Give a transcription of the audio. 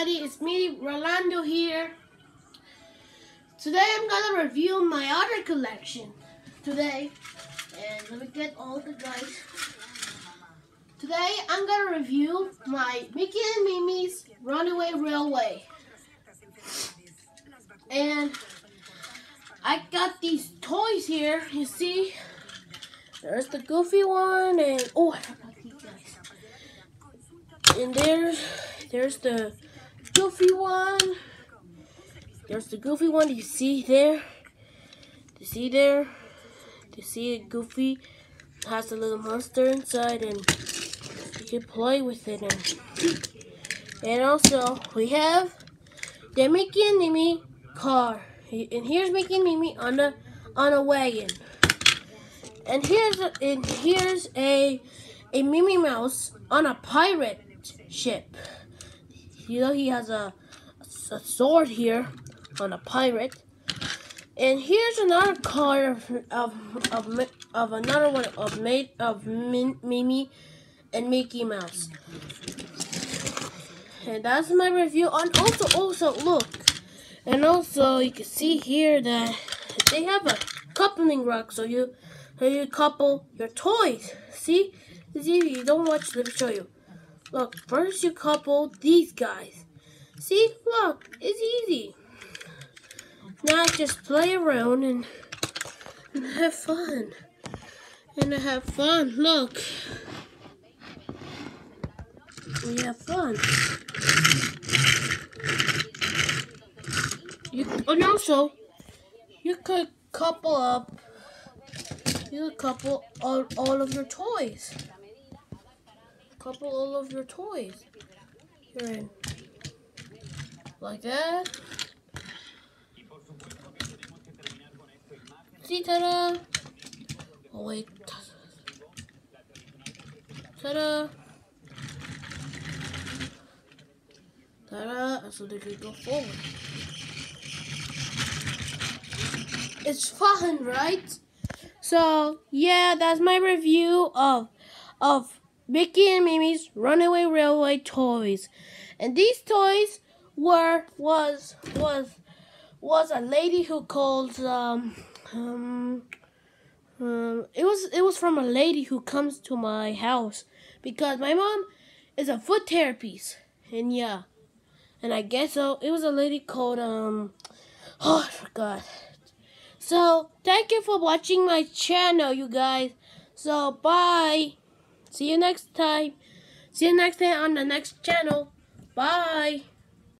everybody, it's me, Rolando here. Today I'm gonna review my other collection. Today, and let me get all the guys. Today I'm gonna review my Mickey and Mimi's Runaway Railway. And I got these toys here, you see. There's the goofy one and oh I forgot these guys. And there's there's the goofy one. There's the goofy one. Do you see there? Do you see there? Do you see it goofy? Has a little monster inside and you can play with it and and also we have the Mickey and Mimi car. And here's Mickey and Mimi on the on a wagon. And here's a, and here's a a Minnie Mouse on a pirate ship. You know he has a, a sword here on a pirate. And here's another car of of of, of another one of made of Min, Mimi and Mickey Mouse. And that's my review on also also look. And also you can see here that they have a coupling rock so you so you couple your toys. See? See you don't watch let me show you. Look, first you couple these guys. See? Look, it's easy. Now just play around and, and have fun. And have fun. Look. We have fun. You, oh, and also, you could couple up, you could couple all, all of your toys. Couple all of your toys. Here in. Like that. See, ta-da! Oh, wait. Ta-da! Ta-da! So they can go forward. It's fun, right? So, yeah, that's my review of of Mickey and Mimi's Runaway Railway toys. And these toys were was was was a lady who called um um um it was it was from a lady who comes to my house because my mom is a foot therapist. And yeah. And I guess so it was a lady called um oh I forgot. So thank you for watching my channel you guys. So bye see you next time. See you next time on the next channel. Bye